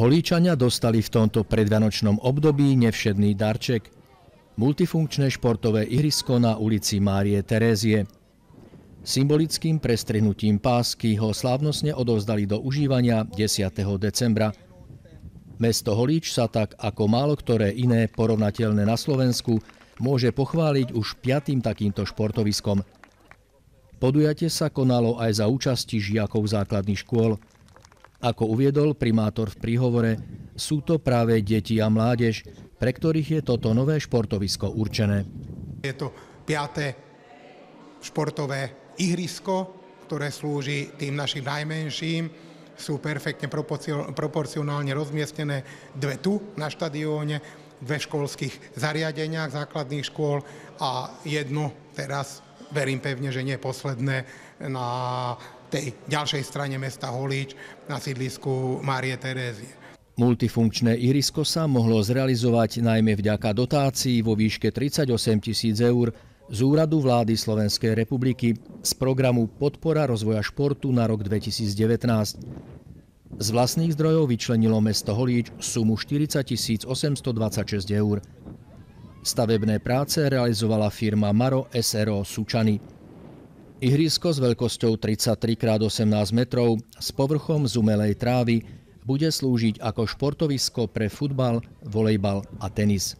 Holíčania dostali v tomto predvianočnom období nevšedný darček – multifunkčné športové ihrisko na ulici Márie Terézie. Symbolickým prestrihnutím pásky ho slávnostne odovzdali do užívania 10. decembra. Mesto Holíč sa tak ako málo ktoré iné porovnateľné na Slovensku môže pochváliť už piatým takýmto športoviskom. Podujatie sa konalo aj za účasti žiakov základných škôl – ako uviedol primátor v príhovore, sú to práve deti a mládež, pre ktorých je toto nové športovisko určené. Je to piaté športové ihrisko, ktoré slúži tým našim najmenším. Sú perfektne proporcionálne rozmiestnené dve tu na štadióne, dve školských zariadeniach základných škôl a jedno teraz, verím pevne, že nie posledné, na tej ďalšej strane mesta Holíč na sídlisku Márie Terézie. Multifunkčné ihrisko sa mohlo zrealizovať najmä vďaka dotácii vo výške 38 tisíc eur z úradu vlády Slovenskej republiky z programu Podpora rozvoja športu na rok 2019. Z vlastných zdrojov vyčlenilo mesto Holíč sumu 40 826 eur. Stavebné práce realizovala firma Maro SRO Sučany. Ihrisko s veľkosťou 33x18 metrov s povrchom z umelej trávy bude slúžiť ako športovisko pre futbal, volejbal a tenis.